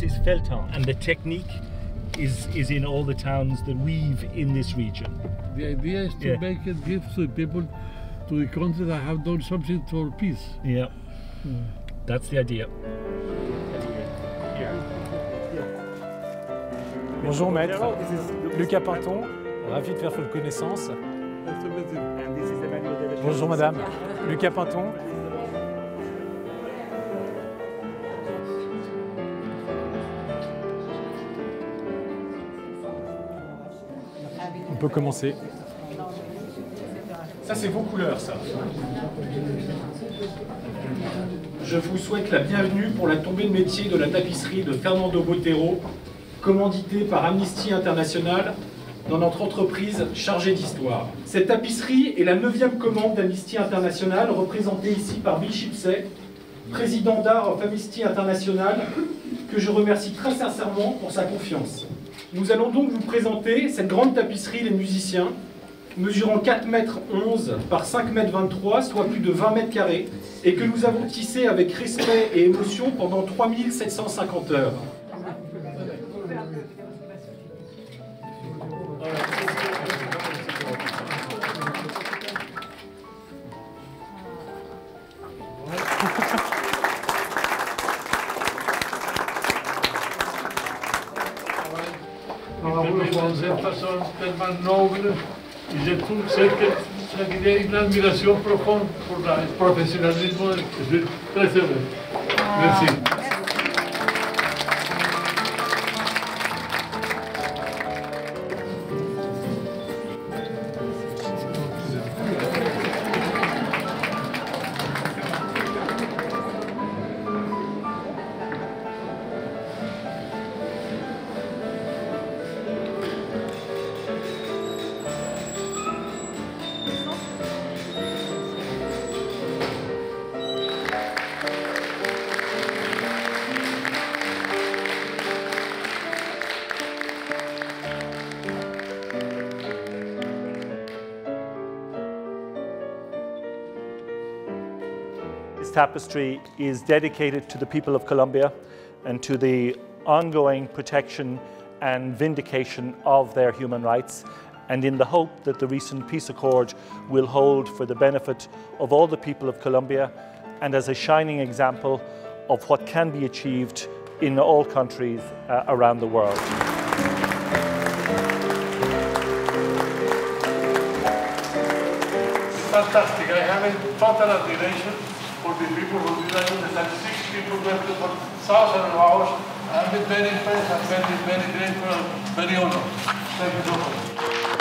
this is Felton, and the technique is is in all the towns that weave in this region. The idea is to Yeah. make a gift to the people, to the country that have done something for peace. Yeah, that's the idea. Bonjour maître, Lucas Pinton, ravi de faire votre connaissance. Bonjour madame, Lucas Pinton. Peut commencer. Ça, c'est vos couleurs, ça. Je vous souhaite la bienvenue pour la tombée de métier de la tapisserie de Fernando Botero, commanditée par Amnesty International dans notre entreprise chargée d'histoire. Cette tapisserie est la neuvième commande d'Amnesty International, représentée ici par Bill Chipsey, président d'art of Amnesty International, que je remercie très sincèrement pour sa confiance. Nous allons donc vous présenter cette grande tapisserie Les Musiciens, mesurant 4 mètres 11 par 5 mètres 23, soit plus de 20 mètres carrés, et que nous avons tissé avec respect et émotion pendant 3750 heures. Urbansefterson, Stefan Noble, y je trouve que j'ai une admiration profonde pour le professionnalisme ah. de Très heureux. Merci. This tapestry is dedicated to the people of Colombia and to the ongoing protection and vindication of their human rights, and in the hope that the recent peace accord will hold for the benefit of all the people of Colombia and as a shining example of what can be achieved in all countries uh, around the world. Fantastic. I have a total admiration for the people who did that. Six people working for thousands of hours. I'm very impressed. I'm very, very grateful, very honored. Thank you so